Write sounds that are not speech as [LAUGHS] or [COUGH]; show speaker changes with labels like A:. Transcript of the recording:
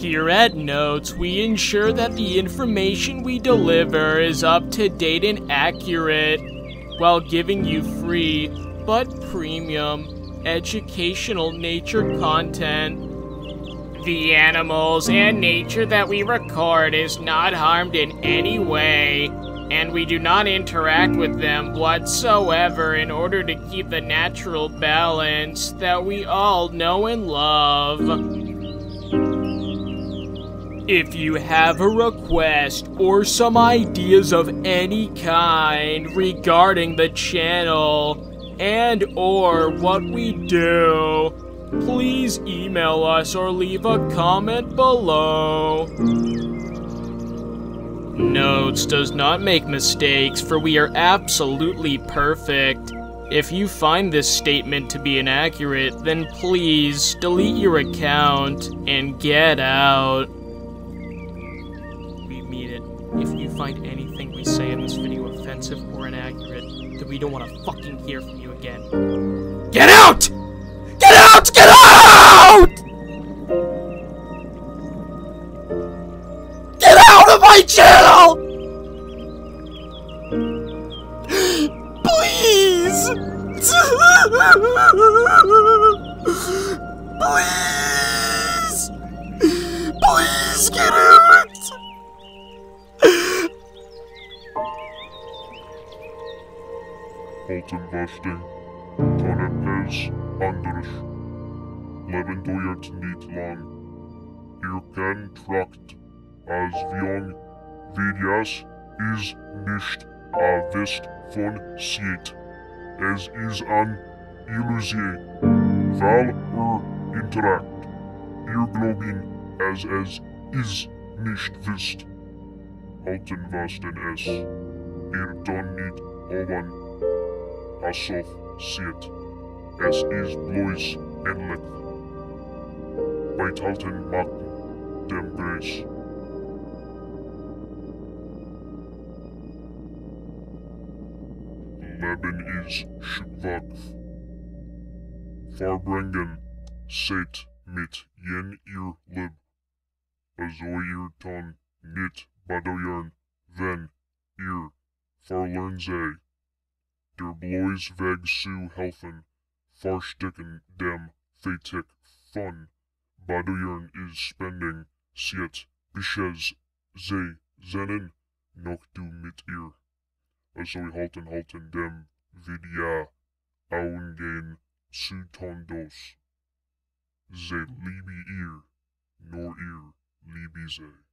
A: Here at Notes, we ensure that the information we deliver is up to date and accurate while giving you free but premium educational nature content. The animals and nature that we record is not harmed in any way, and we do not interact with them whatsoever in order to keep the natural balance that we all know and love. If you have a request or some ideas of any kind regarding the channel and or what we do, please email us or leave a comment below. Notes does not make mistakes, for we are absolutely perfect. If you find this statement to be inaccurate, then please delete your account and get out. Find anything we say in this video offensive or inaccurate, then we don't want to fucking hear from you again. Get out! Get out! Get out! Get out of my channel! Please! [LAUGHS]
B: Altenvesting, Tonepes, Anders. Leven dojert niet lang. Kennt Trakt, als Viong Vidias is nicht a Wist von Siet. Es is an Illusie, val er interact. Ihr Globin as es is nicht wisst. Altenvesten es. Ihr don niet Asof Siet. as is blois enlek. Weithalten Matten dem Grace. Leben is schwach. Farbrengen seht mit jen ihr lib. Also ihr ton nit badoyern, wenn ihr farlern sei. Der blois weg su helfen, farsticken dem fetik fun. Badoyern is spending, siet, bishes, ze, zennen, noch du mit ihr. Also halten halten dem vidia aungen zu tondos. Ze libi ihr, nor ihr libi ze.